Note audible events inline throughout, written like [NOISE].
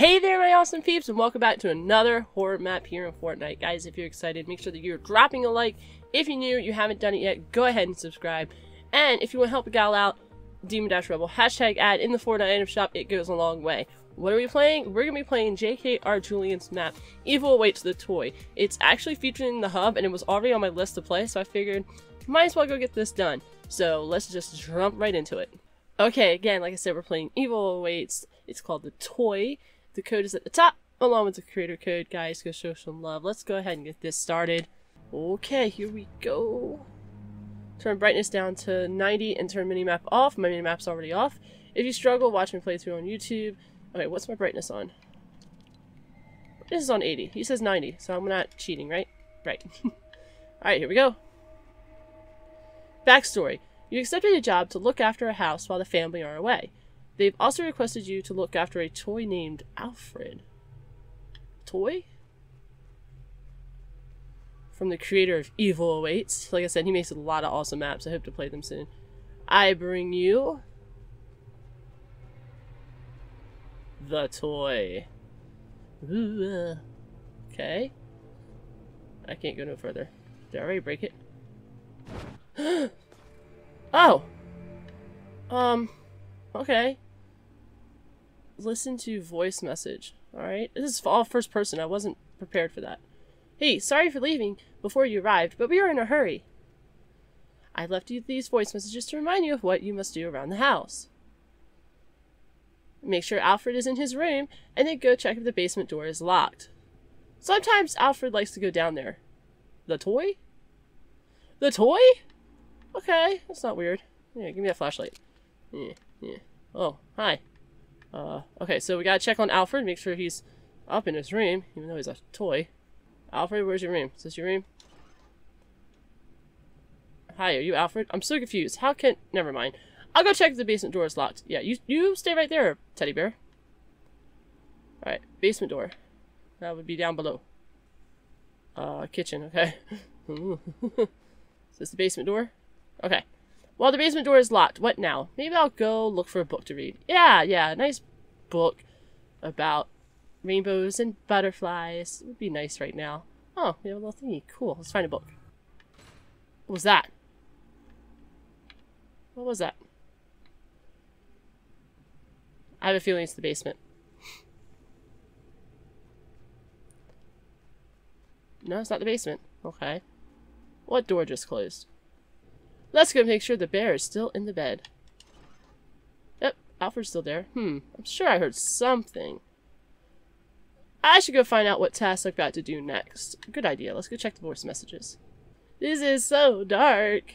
Hey there my awesome peeps and welcome back to another horror map here in Fortnite. Guys, if you're excited, make sure that you're dropping a like. If you're new, you haven't done it yet, go ahead and subscribe. And if you want to help a gal out, Demon Dash Rebel, hashtag ad in the Fortnite item shop, it goes a long way. What are we playing? We're going to be playing JKR Julian's map, Evil Awaits the Toy. It's actually featured in the hub and it was already on my list to play, so I figured might as well go get this done. So let's just jump right into it. Okay, again, like I said, we're playing Evil Awaits. It's called The Toy. The code is at the top, along with the creator code. Guys, go show some love. Let's go ahead and get this started. Okay, here we go. Turn brightness down to 90 and turn minimap off. My minimap's already off. If you struggle, watch me play through on YouTube. Okay, what's my brightness on? This is on 80. He says 90, so I'm not cheating, right? Right. [LAUGHS] Alright, here we go. Backstory. You accepted a job to look after a house while the family are away. They've also requested you to look after a toy named Alfred. Toy? From the creator of Evil Awaits. Like I said, he makes a lot of awesome maps. I hope to play them soon. I bring you... The toy. Ooh, uh, okay. I can't go no further. Did I already break it? [GASPS] oh! Um, okay listen to voice message. Alright? This is all first person. I wasn't prepared for that. Hey, sorry for leaving before you arrived, but we were in a hurry. I left you these voice messages to remind you of what you must do around the house. Make sure Alfred is in his room, and then go check if the basement door is locked. Sometimes Alfred likes to go down there. The toy? The toy? Okay, that's not weird. Yeah, give me that flashlight. Yeah, yeah. Oh, hi. Uh, okay, so we gotta check on Alfred, make sure he's up in his room, even though he's a toy. Alfred, where's your room? Is this your room? Hi, are you Alfred? I'm so confused. How can... Never mind. I'll go check if the basement door is locked. Yeah, you, you stay right there, teddy bear. Alright, basement door. That would be down below. Uh, kitchen, okay. [LAUGHS] is this the basement door? Okay. Well, the basement door is locked. What now? Maybe I'll go look for a book to read. Yeah, yeah, nice book about rainbows and butterflies. It would be nice right now. Oh, we have a little thingy. Cool. Let's find a book. What was that? What was that? I have a feeling it's the basement. no, it's not the basement. Okay. What door just closed? Let's go make sure the bear is still in the bed. Yep, Alfred's still there. Hmm, I'm sure I heard something. I should go find out what task I've got to do next. Good idea. Let's go check the voice messages. This is so dark.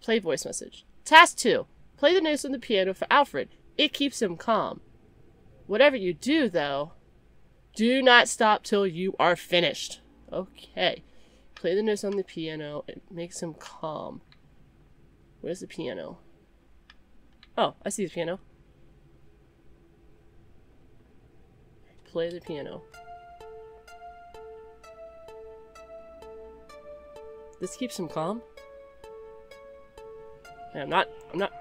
Play voice message. Task 2. Play the notes on the piano for Alfred. It keeps him calm. Whatever you do, though, do not stop till you are finished. Okay. Play the notes on the piano. It makes him calm. Where's the piano? Oh, I see the piano. Play the piano. This keeps him calm? I'm not, I'm not,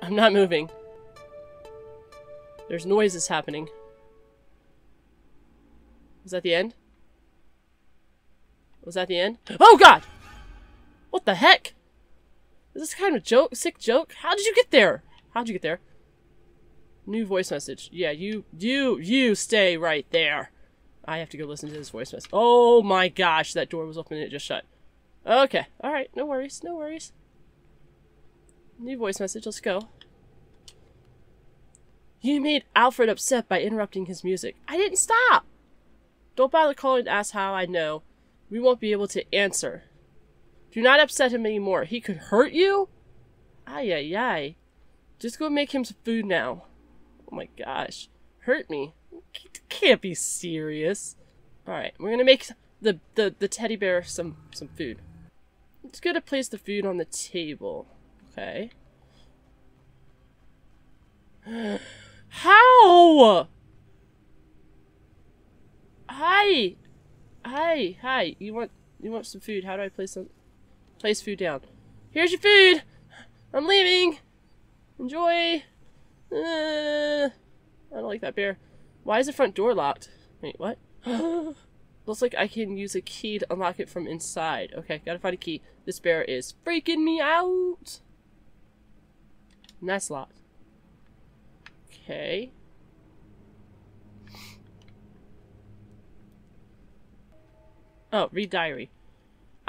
I'm not moving. There's noises happening. Is that the end? Was that the end? Oh god! What the heck? Is this kind of joke? Sick joke? How did you get there? How'd you get there? New voice message. Yeah, you, you, you stay right there. I have to go listen to this voice message. Oh my gosh, that door was open and it just shut. Okay, alright, no worries, no worries. New voice message, let's go. You made Alfred upset by interrupting his music. I didn't stop! Don't bother calling to ask how I know we won't be able to answer. Do not upset him anymore. He could hurt you? Ay, ay, ay. Just go make him some food now. Oh my gosh. Hurt me? Can't be serious. Alright, we're gonna make the, the, the teddy bear some, some food. It's gonna place the food on the table. Okay. [GASPS] How? Hi! Hi, hi. You want you want some food? How do I place some place food down? Here's your food. I'm leaving. Enjoy. Uh, I don't like that bear. Why is the front door locked? Wait, what? [GASPS] Looks like I can use a key to unlock it from inside. Okay, gotta find a key. This bear is freaking me out. That's locked. Okay. Oh, read diary.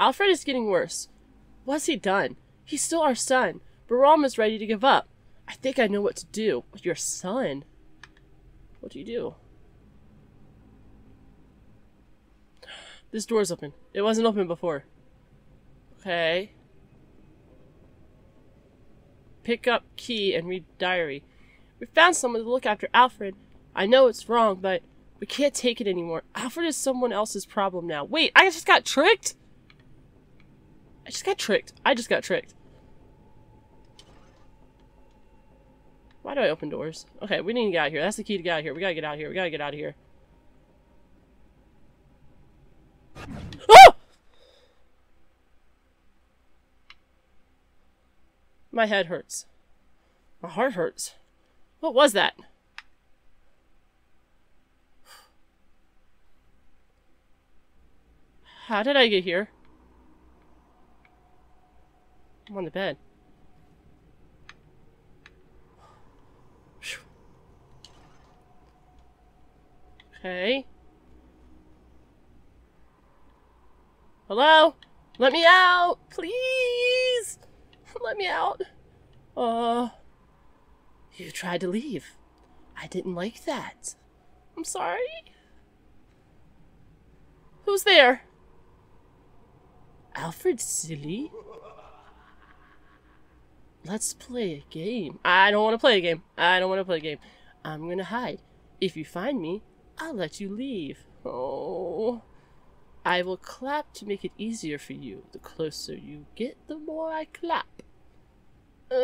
Alfred is getting worse. What's he done? He's still our son. Baram is ready to give up. I think I know what to do. Your son? What do you do? This door's open. It wasn't open before. Okay. Pick up key and read diary. We found someone to look after Alfred. I know it's wrong, but we can't take it anymore. Alfred is someone else's problem now. Wait, I just got tricked? I just got tricked. I just got tricked. Why do I open doors? Okay, we need to get out of here. That's the key to get out of here. We gotta get out of here. We gotta get out of here. Oh! My head hurts. My heart hurts. What was that? How did I get here? I'm on the bed. Okay. Hello? Let me out! Please! [LAUGHS] Let me out. Uh... You tried to leave. I didn't like that. I'm sorry. Who's there? Alfred Silly? Let's play a game. I don't want to play a game. I don't want to play a game. I'm gonna hide. If you find me, I'll let you leave. Oh. I will clap to make it easier for you. The closer you get, the more I clap. Uh,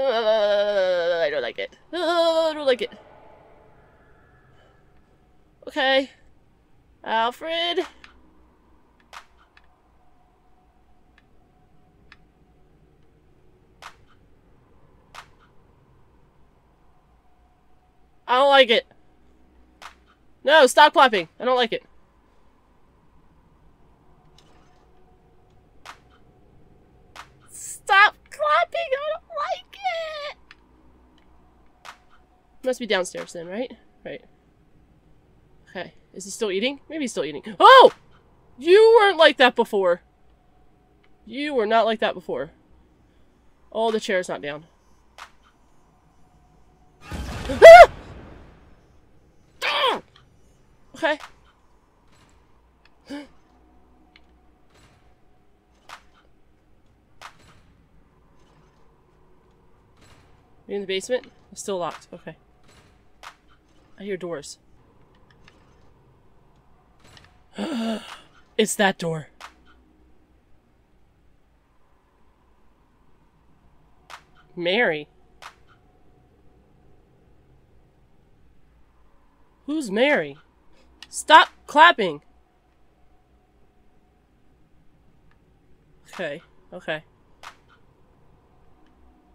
I don't like it. Uh, I don't like it. Okay. Alfred? I don't like it. No, stop clapping. I don't like it. Stop clapping. I don't like it. Must be downstairs then, right? Right. Okay. Is he still eating? Maybe he's still eating. Oh! You weren't like that before. You were not like that before. Oh, the chair's not down. [GASPS] Ah! Okay. you in the basement? It's still locked. Okay. I hear doors. [GASPS] it's that door. Mary. Who's Mary? Stop clapping! Okay, okay.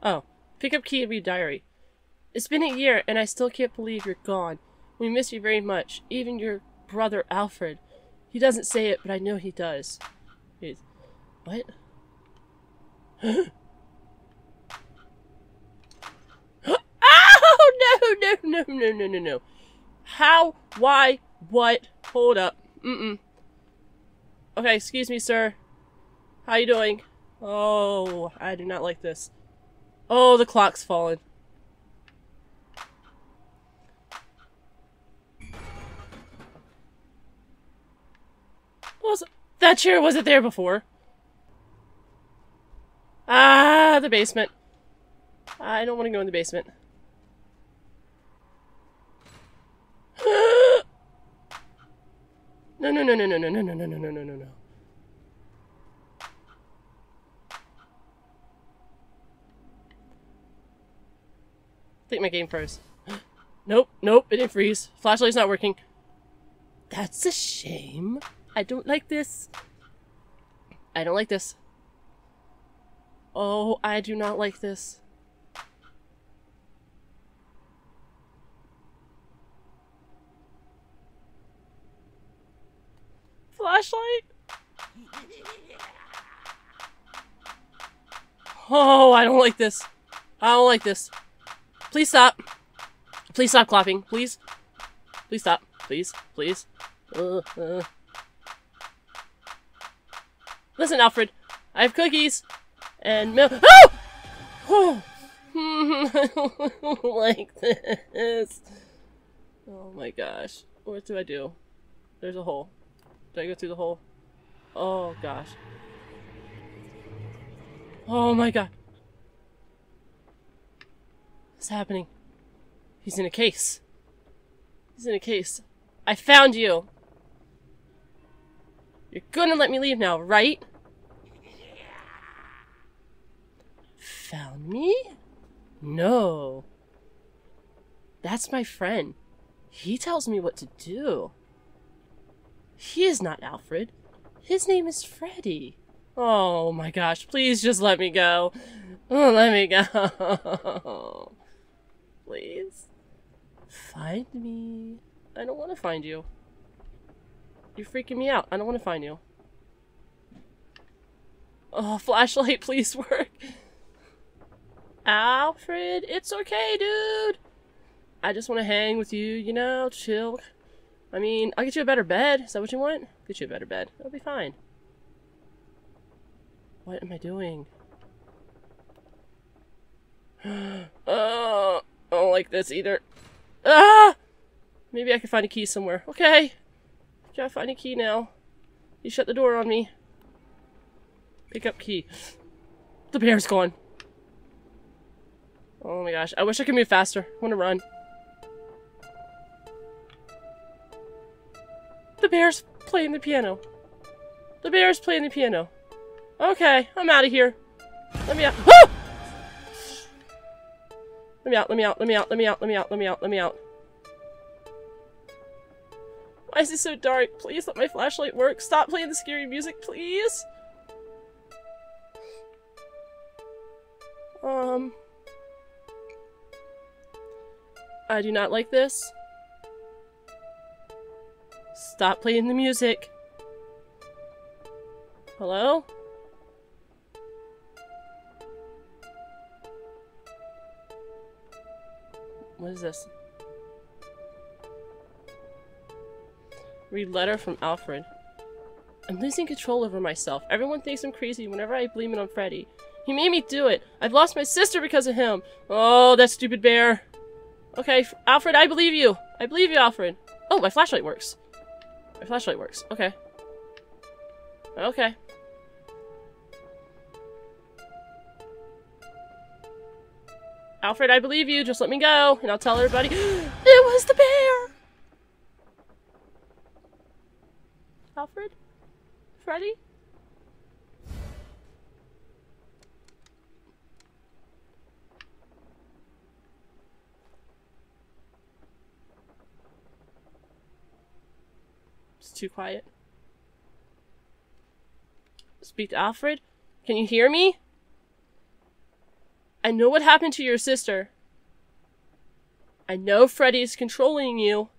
Oh, pick up key and read diary. It's been a year and I still can't believe you're gone. We miss you very much, even your brother Alfred. He doesn't say it, but I know he does. He's, what? [GASPS] oh no no no no no no no! How? Why? What? Hold up. Mm-mm. Okay, excuse me, sir. How you doing? Oh, I do not like this. Oh, the clock's fallen. Was that chair wasn't there before? Ah, the basement. I don't want to go in the basement. No, no, no, no, no, no, no, no, no, no, no, no, I think my game froze. [GASPS] nope, nope, it didn't freeze. Flashlight's not working. That's a shame. I don't like this. I don't like this. Oh, I do not like this. Flashlight? Oh, I don't like this. I don't like this. Please stop. Please stop clapping. Please. Please stop. Please. Please. Uh, uh. Listen, Alfred. I have cookies. And milk. Oh! Oh! [LAUGHS] Like this. Oh my gosh. What do I do? There's a hole. Do I go through the hole? Oh gosh. Oh my god. What's happening? He's in a case. He's in a case. I found you! You're gonna let me leave now, right? Found me? No. That's my friend. He tells me what to do. He is not Alfred. His name is Freddy. Oh my gosh, please just let me go. Oh, [LAUGHS] let me go. [LAUGHS] please. Find me. I don't want to find you. You're freaking me out. I don't want to find you. Oh, [LAUGHS] flashlight, please work. Alfred, it's okay, dude. I just want to hang with you, you know, chill. I mean, I'll get you a better bed. Is that what you want? Get you a better bed. It'll be fine. What am I doing? oh, [GASPS] I don't like this either. Ah! Maybe I can find a key somewhere. Okay. Gotta find a key now. You shut the door on me. Pick up key. The bear's gone. Oh my gosh. I wish I could move faster. I want to run. The bear's playing the piano. The bear's playing the piano. Okay, I'm out of here. Let me out. [GASPS] Ah! Let me out, let me out, let me out, let me out, let me out, let me out, let me out. Why is it so dark? Please let my flashlight work. Stop playing the scary music, please. Um... I do not like this. Stop playing the music. Hello? Is this? Read letter from Alfred. I'm losing control over myself. Everyone thinks I'm crazy whenever I blame it on Freddy. He made me do it. I've lost my sister because of him. Oh, that stupid bear. Okay, Alfred, I believe you. I believe you, Alfred. Oh, my flashlight works. My flashlight works. Okay. Okay. Alfred, I believe you. Just let me go, and I'll tell everybody. [GASPS] it was the bear! Alfred? Freddy? It's too quiet. Speak to Alfred? Can you hear me? I know what happened to your sister. I know Freddy is controlling you.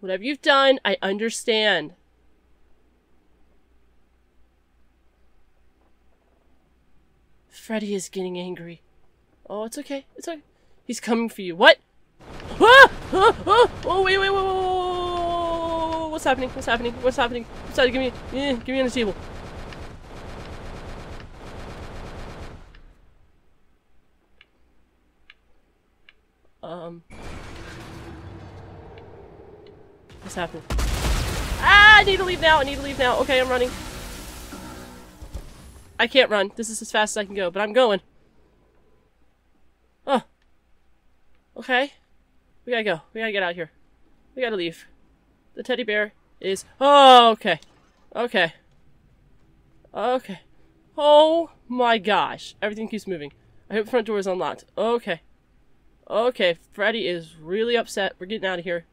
Whatever you've done, I understand. Freddy is getting angry. Oh, it's okay. It's okay. He's coming for you. What? Ah! Ah! Ah! Oh, wait, wait, wait, wait, wait. wait! What's happening? What's happening? What's happening? Sorry, give me, eh, give me the table. Um. What's? Ah! I need to leave now. I need to leave now. Okay, I'm running. I can't run. This is as fast as I can go, but I'm going. Oh. Okay. We gotta go. We gotta get out here. We gotta leave. The teddy bear is... Oh, okay. Okay. Okay. Oh my gosh. Everything keeps moving. I hope the front door is unlocked. Okay. Okay, Freddy is really upset. We're getting out of here.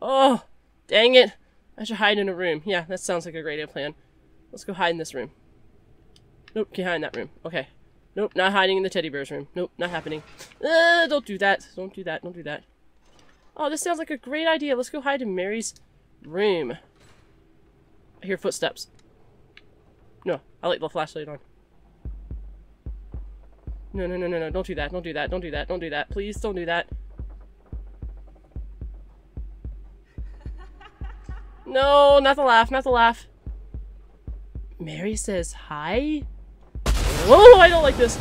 Oh, dang it. I should hide in a room. Yeah, that sounds like a great idea plan. Let's go hide in this room. Nope, can't hide in that room. Okay. Nope, not hiding in the teddy bear's room. Nope, not happening. Uh, don't do that. Don't do that. Don't do that. Oh, this sounds like a great idea. Let's go hide in Mary's room. I hear footsteps. No, I like the flashlight on. No, no, no, no, no, don't do that, don't do that, don't do that, don't do that. Please don't do that. No, not the laugh, not the laugh. Mary says hi? Whoa, I don't like this.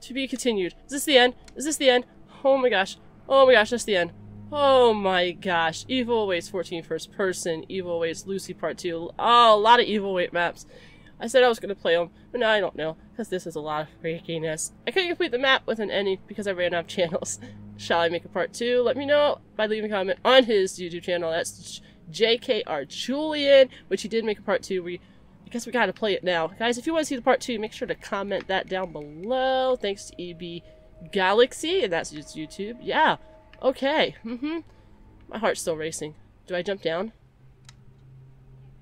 To be continued. Is this the end? Is this the end? Oh my gosh. Oh my gosh, that's the end. Oh my gosh. Evil Awaits 14 first person. Evil Awaits Lucy part 2. Oh, a lot of Evil Wait maps. I said I was going to play them, but now I don't know, because this is a lot of freakiness. I couldn't complete the map with an any because I ran out of channels. [LAUGHS] Shall I make a part 2? Let me know by leaving a comment on his YouTube channel. That's JKR Julian, which he did make a part 2. We I guess we gotta play it now. Guys, if you want to see the part 2, make sure to comment that down below. Thanks to EB Galaxy, and that's just YouTube. Yeah. Okay. Mm-hmm. My heart's still racing. Do I jump down?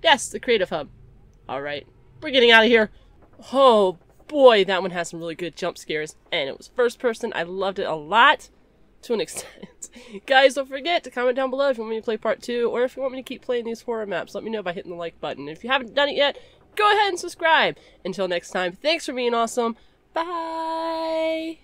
Yes, the Creative Hub. Alright. We're getting out of here. Oh, boy, that one has some really good jump scares. And it was first person. I loved it a lot. To an [LAUGHS] extent. Guys, don't forget to comment down below if you want me to play part 2, or if you want me to keep playing these horror maps. Let me know by hitting the like button. If you haven't done it yet, go ahead and subscribe. Until next time, thanks for being awesome. Bye!